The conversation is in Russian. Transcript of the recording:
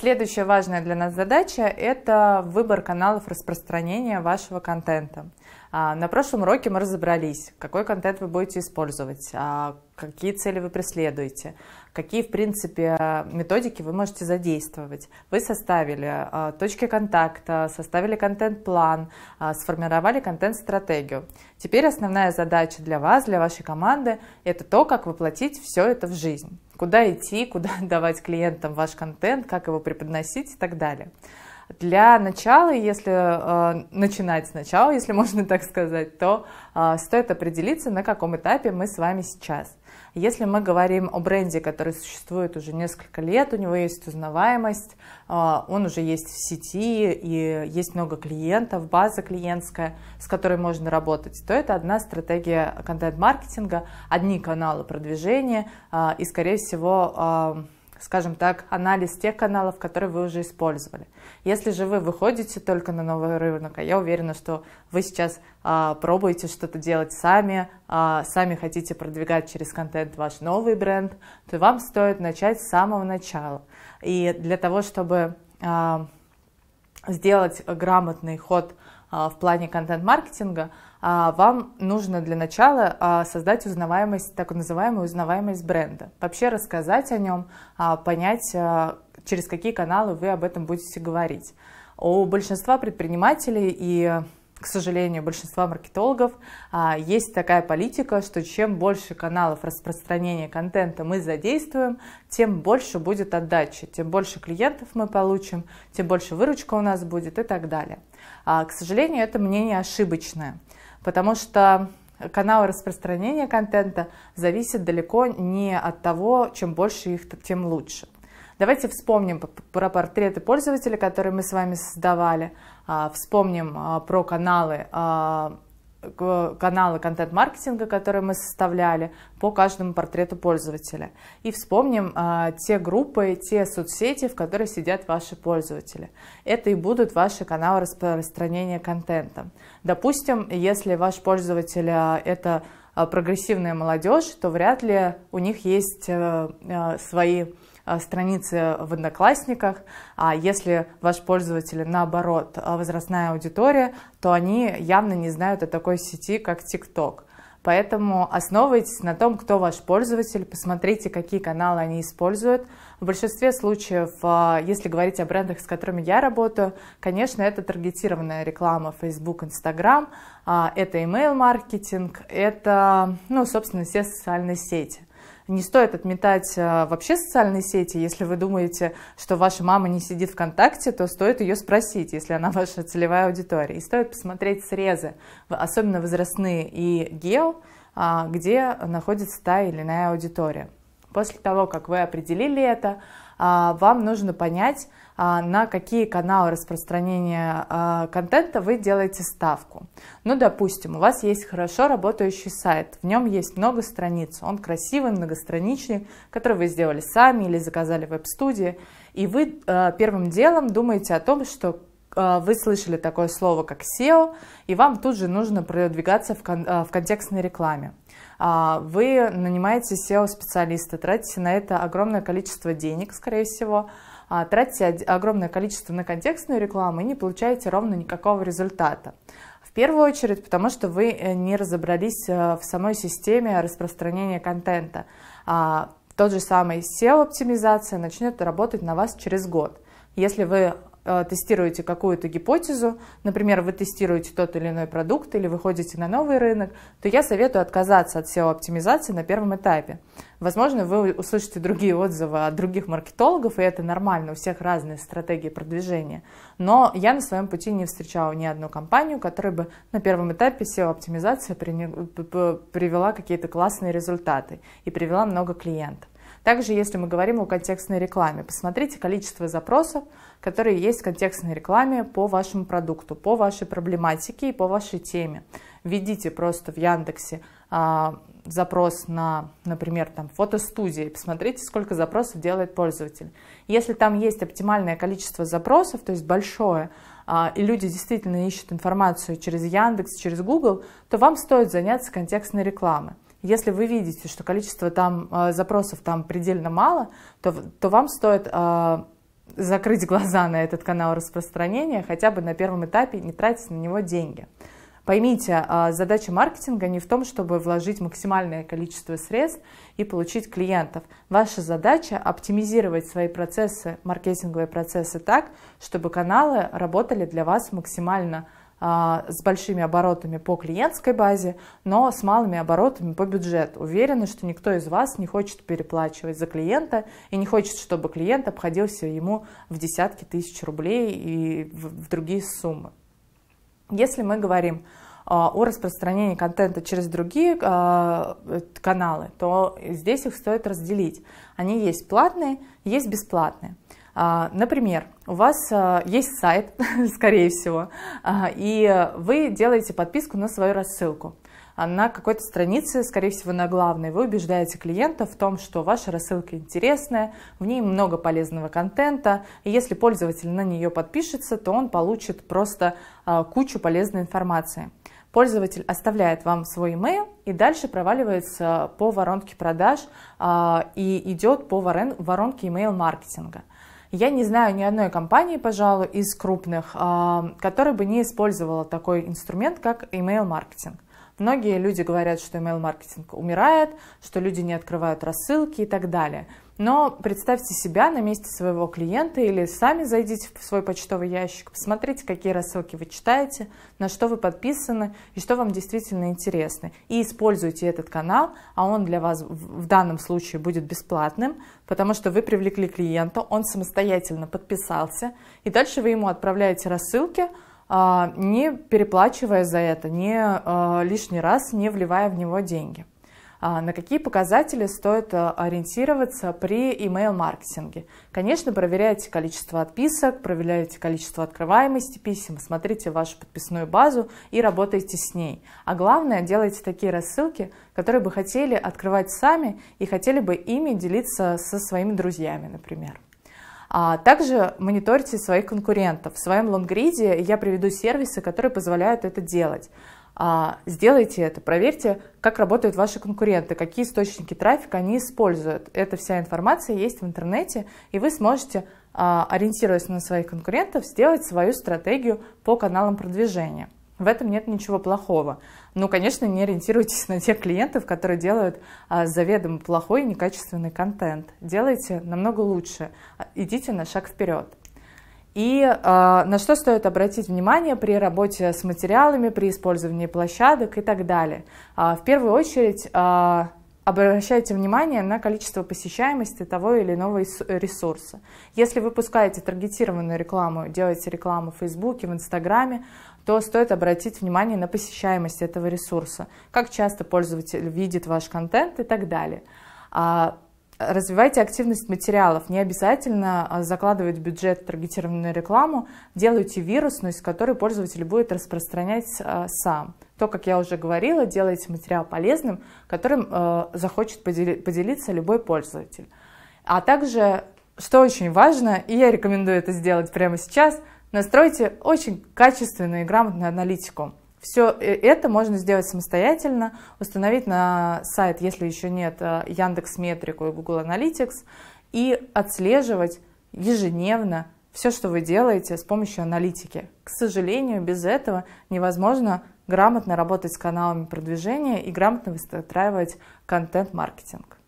Следующая важная для нас задача – это выбор каналов распространения вашего контента. А, на прошлом уроке мы разобрались, какой контент вы будете использовать, а, какие цели вы преследуете, какие, в принципе, методики вы можете задействовать. Вы составили а, точки контакта, составили контент-план, сформировали контент-стратегию. Теперь основная задача для вас, для вашей команды – это то, как воплотить все это в жизнь. Куда идти, куда давать клиентам ваш контент, как его преподносить и так далее. Для начала, если э, начинать сначала, если можно так сказать, то э, стоит определиться, на каком этапе мы с вами сейчас. Если мы говорим о бренде, который существует уже несколько лет, у него есть узнаваемость, э, он уже есть в сети и есть много клиентов, база клиентская, с которой можно работать, то это одна стратегия контент-маркетинга, одни каналы продвижения э, и, скорее всего, э, скажем так, анализ тех каналов, которые вы уже использовали. Если же вы выходите только на новый рынок, а я уверена, что вы сейчас а, пробуете что-то делать сами, а, сами хотите продвигать через контент ваш новый бренд, то вам стоит начать с самого начала. И для того, чтобы а, сделать грамотный ход в плане контент-маркетинга, а, вам нужно для начала а, создать узнаваемость, так называемую узнаваемость бренда. Вообще рассказать о нем, понять, через какие каналы вы об этом будете говорить. У большинства предпринимателей и к сожалению, большинства маркетологов есть такая политика, что чем больше каналов распространения контента мы задействуем, тем больше будет отдачи, тем больше клиентов мы получим, тем больше выручка у нас будет и так далее. А, к сожалению, это мнение ошибочное, потому что каналы распространения контента зависят далеко не от того, чем больше их, тем лучше. Давайте вспомним про портреты пользователя, которые мы с вами создавали, а, вспомним а, про каналы каналы контент-маркетинга, которые мы составляли по каждому портрету пользователя. И вспомним а, те группы, те соцсети, в которых сидят ваши пользователи. Это и будут ваши каналы распространения контента. Допустим, если ваш пользователь а, это а, прогрессивная молодежь, то вряд ли у них есть а, а, свои Э, страницы в Одноклассниках, а если ваш пользователь, наоборот, э, возрастная аудитория, то они явно не знают о такой сети, как TikTok. Поэтому основывайтесь на том, кто ваш пользователь, посмотрите, какие каналы они используют. В большинстве случаев, э, если говорить о брендах, с которыми я работаю, конечно, это таргетированная реклама Facebook, Instagram, это email-маркетинг, это, ну, собственно, все социальные сети. Не стоит отметать а, вообще социальные сети. Если вы думаете, что ваша мама не сидит ВКонтакте, то стоит ее спросить, если она ваша целевая аудитория. И стоит посмотреть срезы, особенно возрастные и гео, а, где находится та или иная аудитория. После того, как вы определили это, а, вам нужно понять, а, на какие каналы распространения а, контента вы делаете ставку. Ну, допустим, у вас есть хорошо работающий сайт, в нем есть много страниц, он красивый, многостраничный, который вы сделали сами или заказали в веб-студии, и вы первым делом думаете о том, что вы слышали такое слово, как SEO, и вам тут же нужно продвигаться в, кон в контекстной рекламе. Вы нанимаете SEO-специалиста, тратите на это огромное количество денег, скорее всего, а, тратите огромное количество на контекстную рекламу и не получаете ровно никакого результата. В первую очередь, потому что вы э, не разобрались э, в самой системе распространения контента. А, тот же самый SEO-оптимизация начнет работать на вас через год. Если вы тестируете какую-то гипотезу, например, вы тестируете тот или иной продукт или выходите на новый рынок, то я советую отказаться от SEO-оптимизации на первом этапе. Возможно, вы услышите другие отзывы от других маркетологов, и это нормально, у всех разные стратегии продвижения. Но я на своем пути не встречала ни одну компанию, которая бы на первом этапе SEO-оптимизация привела какие-то классные результаты и привела много клиентов. Также, если мы говорим о контекстной рекламе, посмотрите количество запросов, которые есть в контекстной рекламе по вашему продукту, по вашей проблематике и по вашей теме. Введите просто в Яндексе а, запрос на, например, там, фотостудии, посмотрите, сколько запросов делает пользователь. Если там есть оптимальное количество запросов, то есть большое, а, и люди действительно ищут информацию через Яндекс, через Google, то вам стоит заняться контекстной рекламой. Если вы видите, что количество там э, запросов там предельно мало, то, то вам стоит э, закрыть глаза на этот канал распространения, хотя бы на первом этапе не тратить на него деньги. Поймите, а, задача маркетинга не в том, чтобы вложить максимальное количество средств и получить клиентов. Ваша задача оптимизировать свои процессы, маркетинговые процессы так, чтобы каналы работали для вас максимально а, с большими оборотами по клиентской базе, но с малыми оборотами по бюджету. Уверена, что никто из вас не хочет переплачивать за клиента и не хочет, чтобы клиент обходился ему в десятки тысяч рублей и в другие суммы. Если мы говорим а, о распространении контента через другие а, каналы, то здесь их стоит разделить. Они есть платные, есть бесплатные. А, например, у вас есть сайт, скорее всего, и вы делаете подписку на свою рассылку на какой-то странице, скорее всего, на главной, вы убеждаете клиента в том, что ваша рассылка интересная, в ней много полезного контента, и если пользователь на нее подпишется, то он получит просто а, кучу полезной информации. Пользователь оставляет вам свой email и дальше проваливается по воронке продаж а, и идет по воронке email-маркетинга. Я не знаю ни одной компании, пожалуй, из крупных, а, которая бы не использовала такой инструмент, как email-маркетинг. Многие люди говорят, что email-маркетинг умирает, что люди не открывают рассылки и так далее. Но представьте себя на месте своего клиента или сами зайдите в свой почтовый ящик, посмотрите, какие рассылки вы читаете, на что вы подписаны и что вам действительно интересно. И используйте этот канал, а он для вас в данном случае будет бесплатным, потому что вы привлекли клиента, он самостоятельно подписался, и дальше вы ему отправляете рассылки, а, не переплачивая за это, не а, лишний раз не вливая в него деньги. А, на какие показатели стоит ориентироваться при email-маркетинге? Конечно, проверяйте количество отписок, проверяйте количество открываемости писем, смотрите вашу подписную базу и работайте с ней. А главное, делайте такие рассылки, которые бы хотели открывать сами и хотели бы ими делиться со своими друзьями, например. А также мониторьте своих конкурентов. В своем лонгриде я приведу сервисы, которые позволяют это делать. А, сделайте это, проверьте, как работают ваши конкуренты, какие источники трафика они используют. Эта вся информация есть в интернете, и вы сможете, а, ориентируясь на своих конкурентов, сделать свою стратегию по каналам продвижения. В этом нет ничего плохого. Ну, конечно, не ориентируйтесь на тех клиентов, которые делают а, заведомо плохой и некачественный контент. Делайте намного лучше. Идите на шаг вперед. И э, на что стоит обратить внимание при работе с материалами, при использовании площадок и так далее. Э, в первую очередь э, обращайте внимание на количество посещаемости того или иного ресурса. Если вы пускаете таргетированную рекламу, делаете рекламу в Фейсбуке, в Инстаграме, то стоит обратить внимание на посещаемость этого ресурса, как часто пользователь видит ваш контент и так далее. А, развивайте активность материалов. Не обязательно а, закладывать в бюджет таргетированную рекламу. Делайте вирусность, которую пользователь будет распространять а, сам. То, как я уже говорила, делайте материал полезным, которым захочет поделиться любой пользователь. А также, что очень важно, и я рекомендую это сделать прямо сейчас – Настройте очень качественную и грамотную аналитику. Все э, это можно сделать самостоятельно, установить на сайт, если еще нет э, Яндекс Метрику и Google Analytics, и отслеживать ежедневно все, что вы делаете с помощью аналитики. К сожалению, без этого невозможно грамотно работать с каналами продвижения и грамотно выстраивать контент-маркетинг.